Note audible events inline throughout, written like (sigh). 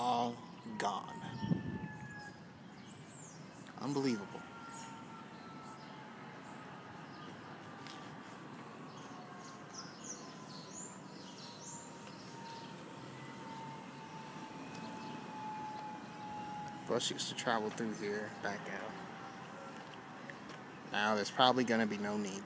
All gone. Unbelievable. Bus used to travel through here, back out. Now there's probably going to be no need.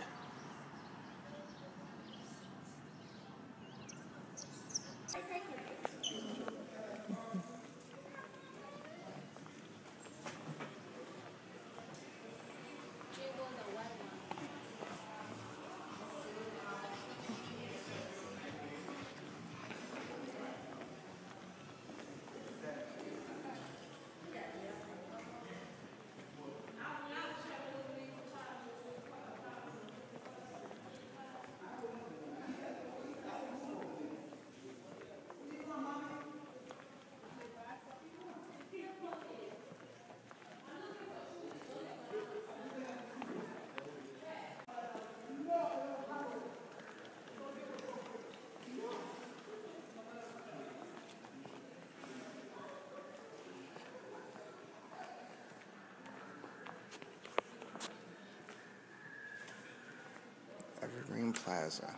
Plaza.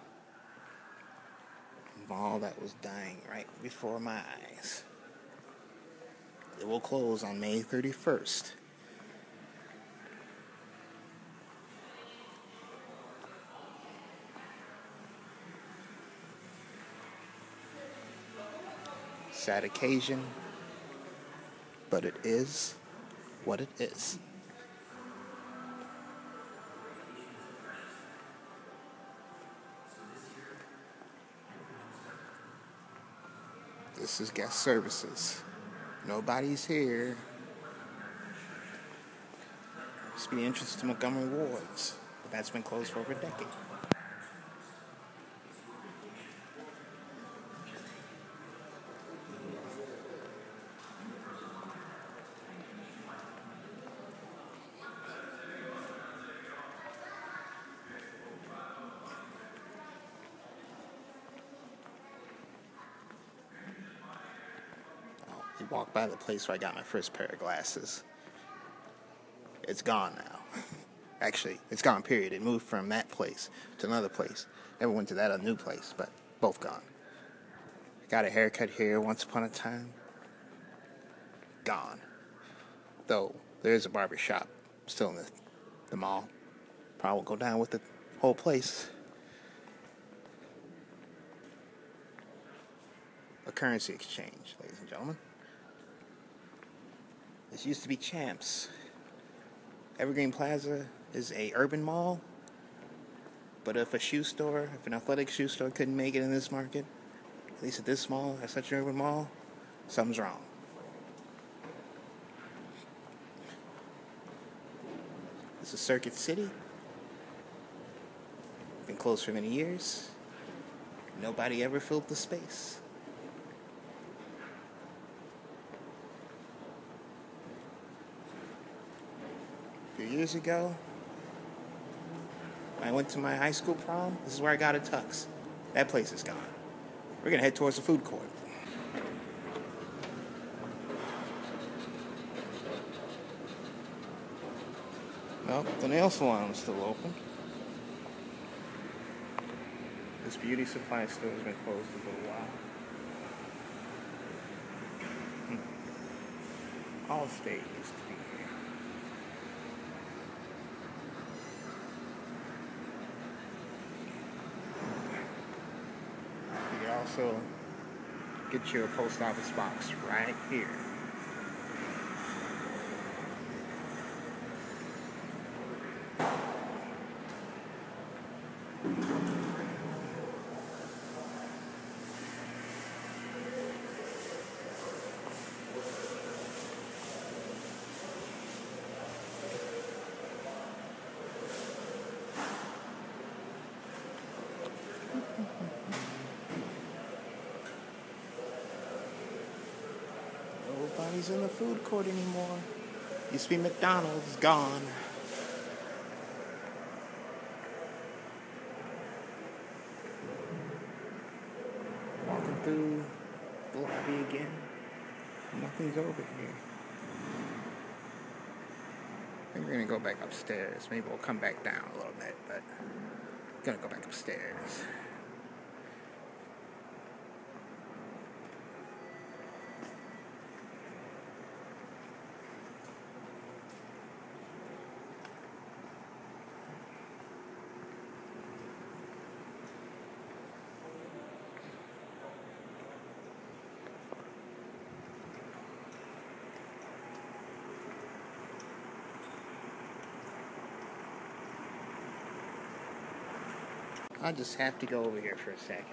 Mall that was dying right before my eyes. It will close on May 31st. Sad occasion, but it is what it is. This is guest services. Nobody's here. Must be interest to Montgomery Wards, but that's been closed for over a decade. You walk by the place where I got my first pair of glasses. It's gone now. (laughs) Actually, it's gone, period. It moved from that place to another place. Never went to that other new place, but both gone. Got a haircut here once upon a time. Gone. Though, there is a barber shop still in the, the mall. Probably will go down with the whole place. A currency exchange, ladies and gentlemen. This used to be Champs. Evergreen Plaza is a urban mall. But if a shoe store, if an athletic shoe store couldn't make it in this market, at least at this mall, at such an urban mall, something's wrong. This is Circuit City. Been closed for many years. Nobody ever filled the space. A few years ago, I went to my high school prom. This is where I got a tux. That place is gone. We're gonna head towards the food court. Well, the nail salon is still open. This beauty supply store has been closed for a little while. Hmm. Allstate used to be also get you a post office box right here. Nobody's in the food court anymore. Used to be McDonald's, gone. Walking through the lobby again. Nothing's over here. I think we're gonna go back upstairs. Maybe we'll come back down a little bit, but gonna go back upstairs. I'll just have to go over here for a second.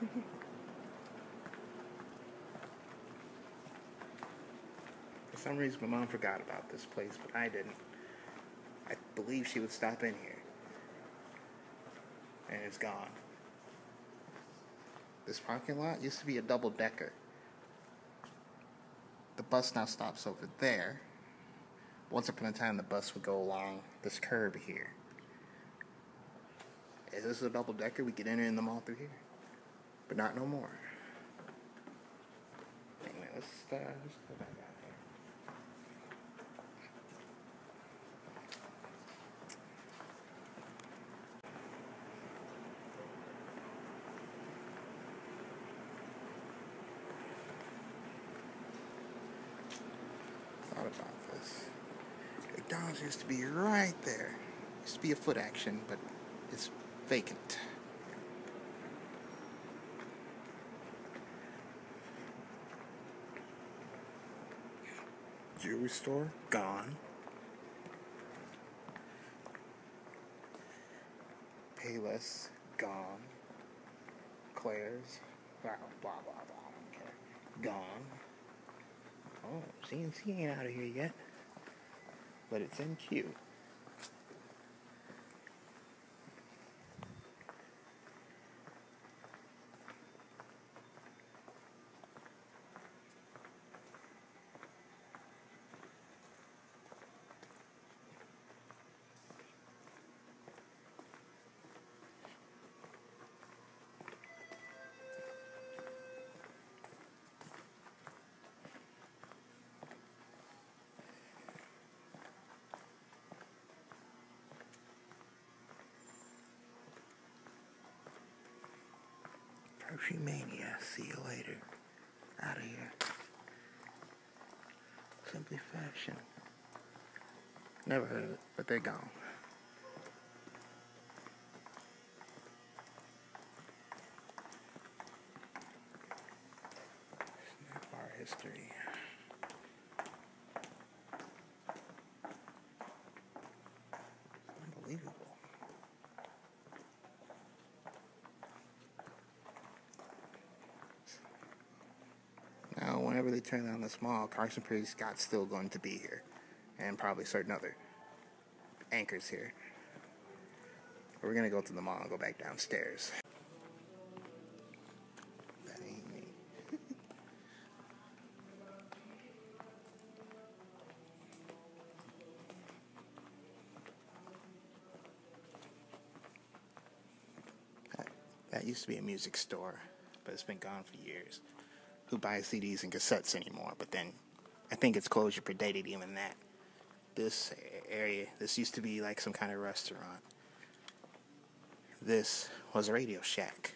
(laughs) for some reason, my mom forgot about this place, but I didn't. I believe she would stop in here. And it's gone. This parking lot used to be a double decker. The bus now stops over there once upon a time the bus would go along this curb here. Is this a double decker? We could enter in the mall through here, but not no more. Let's, uh, let's go back out here. Thought about this. McDonald's used to be right there. Used to be a Footaction, but it's vacant. Jewelry store, gone. Payless, gone. Claire's, blah, blah, blah, blah. Gone. Oh, CNC ain't out of here yet but it's in queue. Perfumania. See you later. Out of here. Simply Fashion. Never heard of it, but they're gone. They turn down this mall, Carson Pirie Scott's still going to be here. And probably certain other anchors here. But we're going to go to the mall and go back downstairs. That ain't me. (laughs) that, that used to be a music store, but it's been gone for years who buys CDs and cassettes anymore. But then I think its closure predated even that. This area, this used to be like some kind of restaurant. This was a Radio Shack.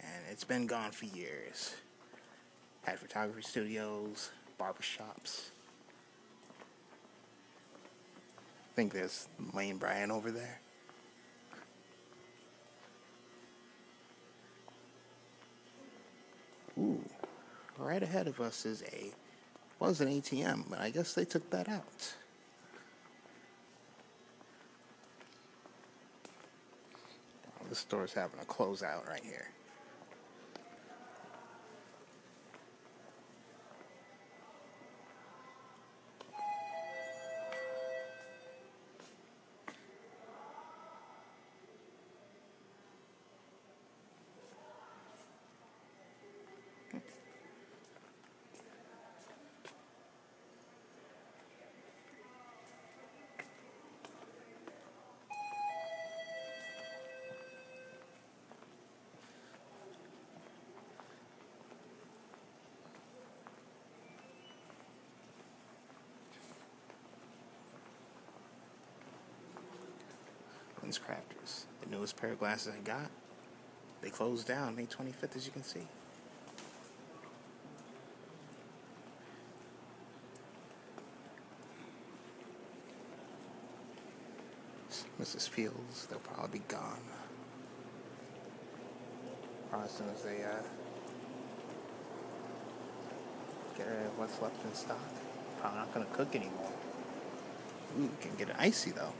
And it's been gone for years. Had photography studios, barbershops. I think there's Lane Bryant over there. Ooh, right ahead of us is a was an ATM, but I guess they took that out. This store's having a closeout right here. Crafters. The newest pair of glasses I got. They closed down May 25th, as you can see. Mrs. Fields, they'll probably be gone. Probably as soon as they uh, get rid of what's left in stock. Probably not to cook anymore. Ooh, can get it icy though.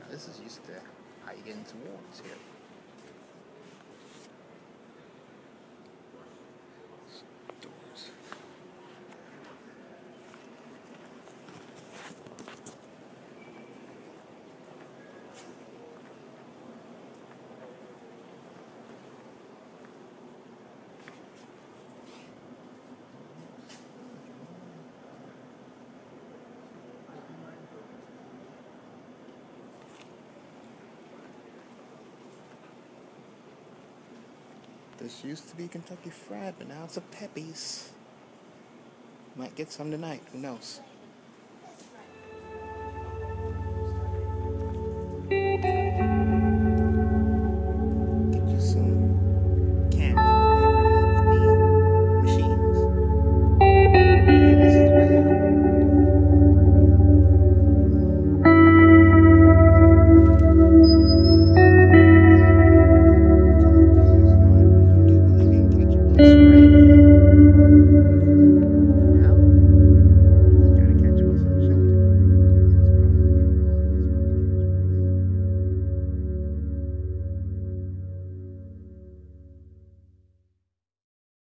Now, this is used to how you get into wards here. This used to be Kentucky Fried, but now it's a Pepe's. Might get some tonight. Who knows?